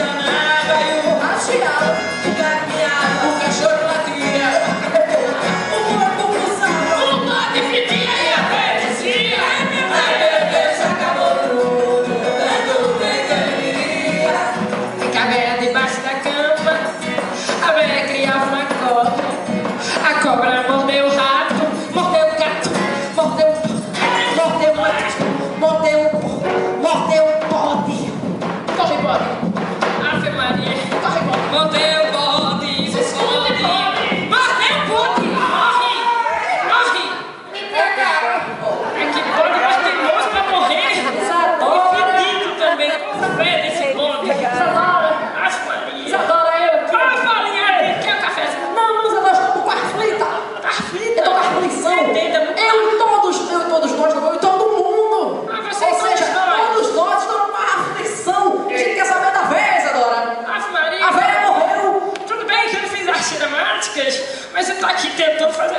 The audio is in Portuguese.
Hosanna. práticas, mas você está aqui tentando fazer